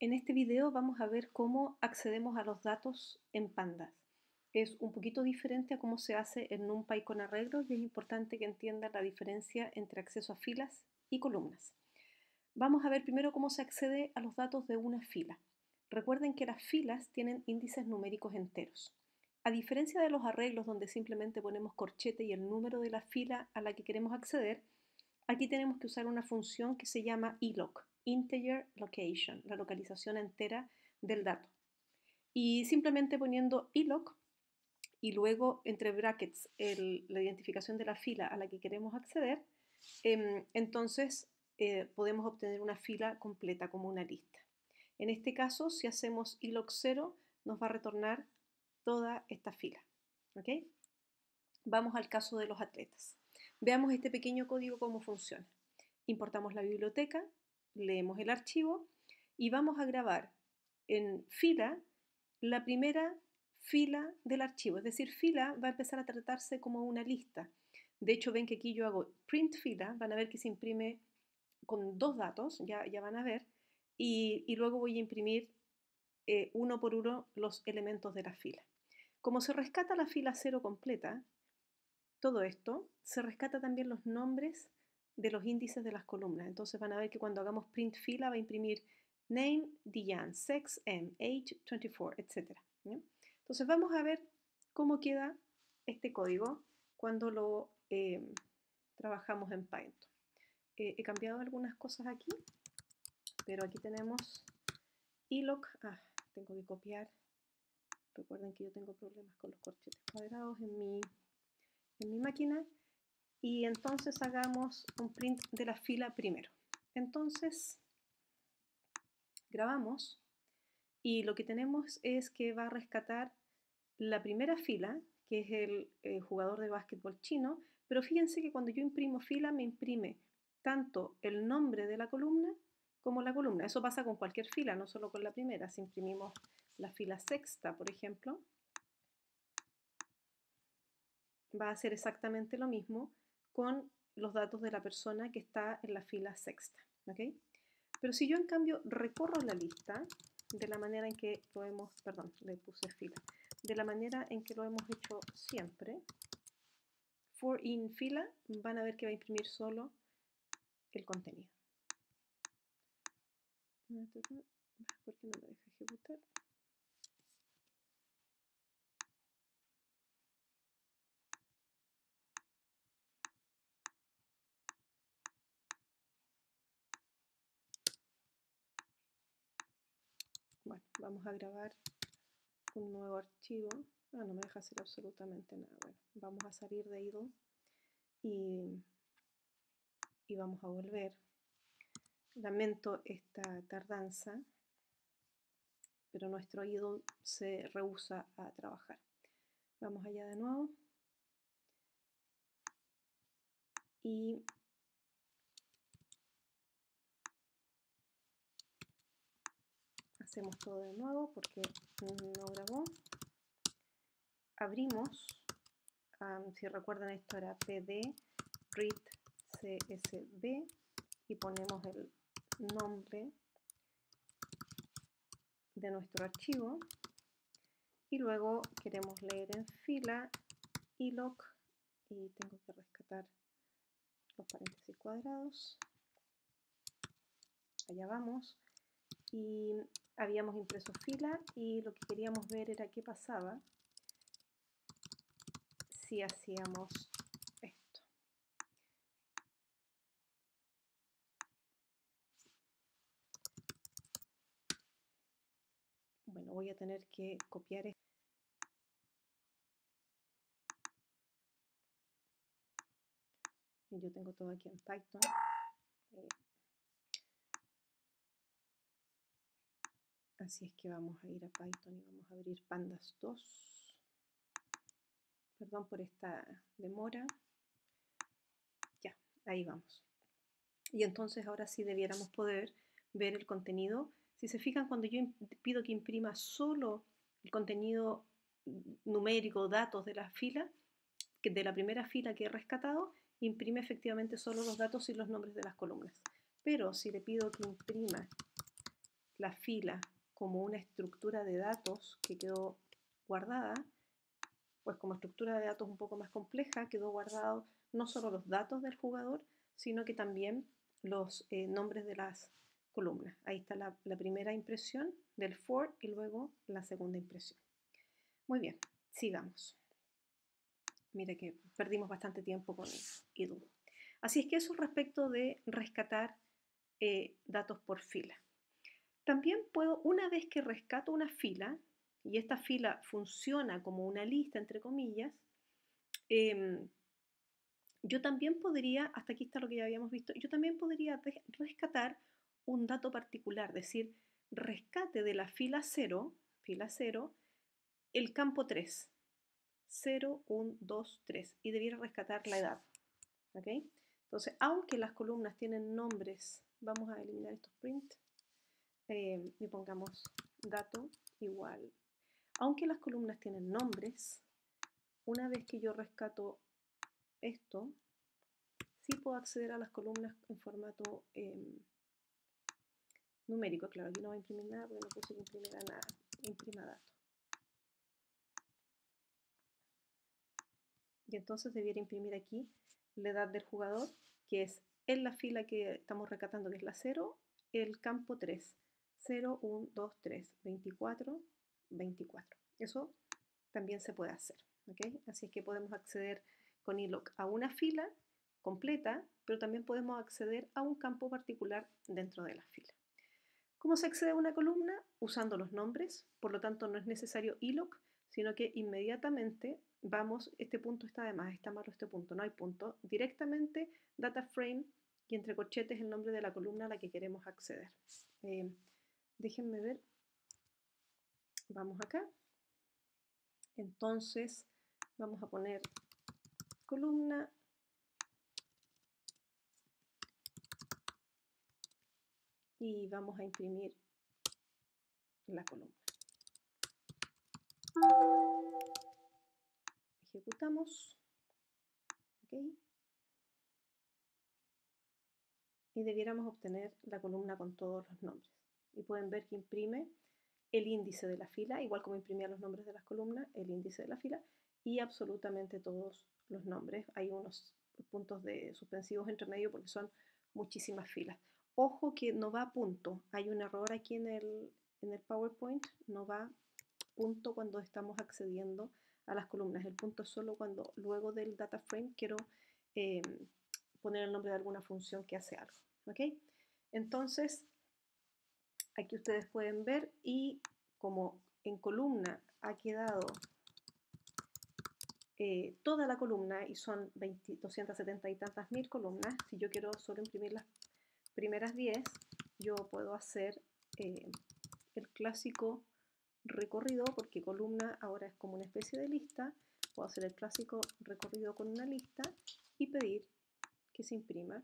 En este video vamos a ver cómo accedemos a los datos en Pandas. Es un poquito diferente a cómo se hace en NumPy con arreglos y es importante que entiendan la diferencia entre acceso a filas y columnas. Vamos a ver primero cómo se accede a los datos de una fila. Recuerden que las filas tienen índices numéricos enteros. A diferencia de los arreglos donde simplemente ponemos corchete y el número de la fila a la que queremos acceder, aquí tenemos que usar una función que se llama iloc integer location, la localización entera del dato. Y simplemente poniendo iloc y luego entre brackets la identificación de la fila a la que queremos acceder, em, entonces eh, podemos obtener una fila completa como una lista. En este caso, si hacemos iloc 0, nos va a retornar toda esta fila. Vamos al caso de los atletas. Veamos este pequeño código cómo funciona. Importamos la biblioteca, leemos el archivo y vamos a grabar en fila la primera fila del archivo. Es decir, fila va a empezar a tratarse como una lista. De hecho, ven que aquí yo hago print fila, van a ver que se imprime con dos datos, ya, ya van a ver, y, luego voy a imprimir eh, uno por uno los elementos de la fila. Como se rescata la fila cero completa, todo esto, se rescata también los nombres de los índices de las columnas. Entonces van a ver que cuando hagamos print fila va a imprimir name, Diane, sex, M, age, 24, etc. Entonces vamos a ver cómo queda este código cuando lo eh, trabajamos en Python. Eh, he cambiado algunas cosas aquí, pero aquí tenemos iloc. Ah, tengo que copiar. Recuerden que yo tengo problemas con los corchetes cuadrados en mi, en mi máquina y entonces hagamos un print de la fila primero. Entonces, grabamos y lo que tenemos es que va a rescatar la primera fila, que es el, eh, jugador de básquetbol chino, pero fíjense que cuando yo imprimo fila me imprime tanto el nombre de la columna como la columna. Eso pasa con cualquier fila, no solo con la primera. Si imprimimos la fila sexta, por ejemplo, va a ser exactamente lo mismo con los datos de la persona que está en la fila sexta. Pero si yo en cambio recorro la lista de la manera en que lo hemos, perdón, le puse fila, de la manera en que lo hemos hecho siempre, for in fila, van a ver que va a imprimir solo el contenido. ¿Por qué no me deja ejecutar? Vamos a grabar un nuevo archivo. Ah, no me deja hacer absolutamente nada. Bueno, vamos a salir de idle y, y vamos a volver. Lamento esta tardanza, pero nuestro idle se rehúsa a trabajar. Vamos allá de nuevo. Y hacemos todo de nuevo porque no grabó. Abrimos, si recuerdan esto era pd read csv y ponemos el nombre de nuestro archivo. Y luego queremos leer en fila iloc y tengo que rescatar los paréntesis cuadrados. Allá vamos y habíamos impreso fila y lo que queríamos ver era qué pasaba si hacíamos esto. Bueno, voy a tener que copiar esto. Yo tengo todo aquí en Python. Así es que vamos a ir a Python y vamos a abrir Pandas 2. Perdón por esta demora. Ya, ahí vamos. Y entonces ahora sí debiéramos poder ver el contenido. Si se fijan, cuando yo pido que imprima solo el contenido numérico, datos de la fila, de la primera fila que he rescatado, imprime efectivamente solo los datos y los nombres de las columnas. Pero si le pido que imprima la fila como una estructura de datos que quedó guardada, pues como estructura de datos un poco más compleja, quedó guardado no solo los datos del jugador, sino que también los eh, nombres de las columnas. Ahí está la, primera impresión del for y luego la segunda impresión. Muy bien, sigamos. Mira que perdimos bastante tiempo con IDU. Así es que eso respecto de rescatar eh, datos por fila. También puedo, una vez que rescato una fila, y esta fila funciona como una lista, entre comillas, em, yo también podría, hasta aquí está lo que ya habíamos visto, yo también podría rescatar un dato particular, decir, rescate de la fila 0, fila 0, el campo 3. 0, 1, 2, 3. Y debiera rescatar la edad. ¿Ok? Entonces, aunque las columnas tienen nombres, vamos a eliminar estos print eh, y pongamos dato igual. Aunque las columnas tienen nombres, una vez que yo rescato esto, sí puedo acceder a las columnas en formato em, numérico. Claro, aquí no va a imprimir nada porque no puse que imprimiera nada. Imprima dato. Y entonces debiera imprimir aquí la edad del jugador, que es en la fila que estamos recatando, que es la 0, el campo 3. 0, 1, 2, 3, 24, 24. Eso también se puede hacer. ¿okay? Así es que podemos acceder con iLock a una fila completa, pero también podemos acceder a un campo particular dentro de la fila. ¿Cómo se accede a una columna? Usando los nombres, por lo tanto no es necesario iLock, sino que inmediatamente vamos, este punto está de más, está malo este punto, no hay punto, directamente data frame y entre corchetes el nombre de la columna a la que queremos acceder. Eh, déjenme ver, vamos acá, entonces vamos a poner columna y vamos a imprimir la columna. Ejecutamos. Y debiéramos obtener la columna con todos los nombres. Y pueden ver que imprime el índice de la fila, igual como imprimía los nombres de las columnas, el índice de la fila y absolutamente todos los nombres. Hay unos puntos de suspensivos entre medio porque son muchísimas filas. Ojo que no va a punto. Hay un error aquí en el, en el PowerPoint. No va punto cuando estamos accediendo a las columnas. El punto es solo cuando luego del data frame quiero eh, poner el nombre de alguna función que hace algo. Entonces, aquí ustedes pueden ver y como en columna ha quedado eh, toda la columna y son 270 y tantas mil columnas, si yo quiero solo imprimir las primeras 10, yo puedo hacer eh, el clásico recorrido, porque columna ahora es como una especie de lista, puedo hacer el clásico recorrido con una lista y pedir que se imprima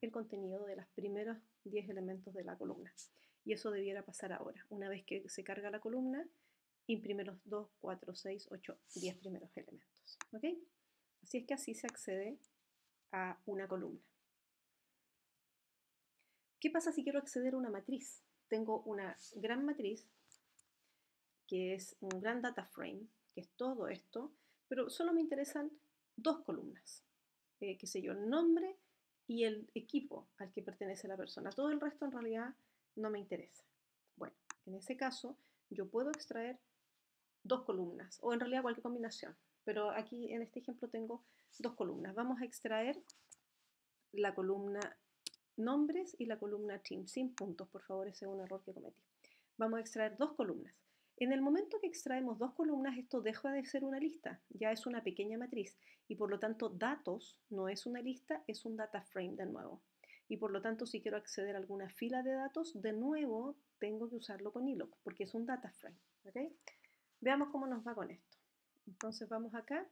el contenido de los primeros 10 elementos de la columna. Y eso debiera pasar ahora. Una vez que se carga la columna, imprime los 2, 4, 6, 8, 10 primeros elementos. Así es que así se accede a una columna. ¿Qué pasa si quiero acceder a una matriz? Tengo una gran matriz, que es un gran data frame, que es todo esto, pero solo me interesan dos columnas, eh, qué sé yo, nombre y el equipo al que pertenece la persona. Todo el resto en realidad no me interesa. Bueno, en ese caso yo puedo extraer dos columnas, o en realidad cualquier combinación, pero aquí en este ejemplo tengo dos columnas. Vamos a extraer la columna nombres y la columna team, sin puntos, por favor, ese es un error que cometí. Vamos a extraer dos columnas. En el momento que extraemos dos columnas, esto deja de ser una lista, ya es una pequeña matriz y por lo tanto datos no es una lista, es un data frame de nuevo. Y por lo tanto, si quiero acceder a alguna fila de datos, de nuevo tengo que usarlo con iLock porque es un data frame. Veamos cómo nos va con esto. Entonces vamos acá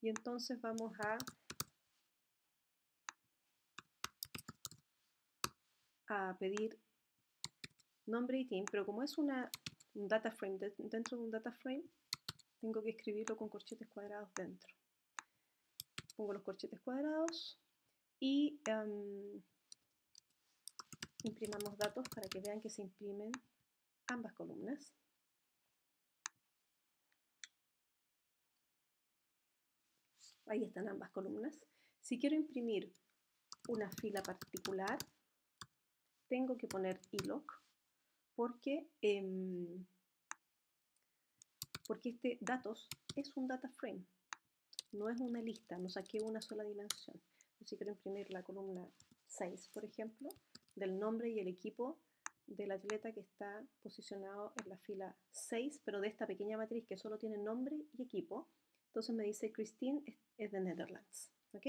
y entonces vamos a a pedir nombre y team, pero como es una, un data frame dentro de un data frame, tengo que escribirlo con corchetes cuadrados dentro. Pongo los corchetes cuadrados y em, Imprimamos datos para que vean que se imprimen ambas columnas. Ahí están ambas columnas. Si quiero imprimir una fila particular, tengo que poner iLock porque, em, porque este datos es un data frame, no es una lista, no saqué una sola dimensión. Si quiero imprimir la columna 6, por ejemplo, del nombre y el equipo del atleta que está posicionado en la fila 6, pero de esta pequeña matriz que solo tiene nombre y equipo, entonces me dice Christine es de Netherlands. ¿Ok?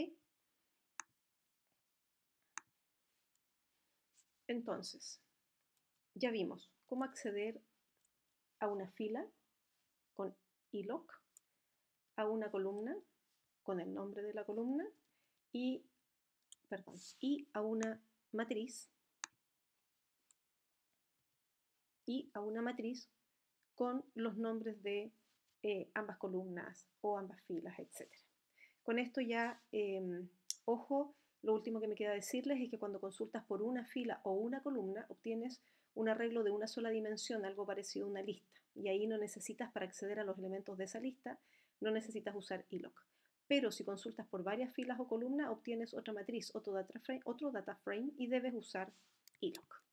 Entonces, ya vimos cómo acceder a una fila con iLock, a una columna con el nombre de la columna y, a una matriz y a una matriz con los nombres de eh, ambas columnas o ambas filas, etc. Con esto ya, em, ojo, lo último que me queda decirles es que cuando consultas por una fila o una columna, obtienes un arreglo de una sola dimensión, algo parecido a una lista. Y ahí no necesitas, para acceder a los elementos de esa lista, no necesitas usar iLock. Pero si consultas por varias filas o columnas, obtienes otra matriz, otro data frame, otro data frame y debes usar iLock.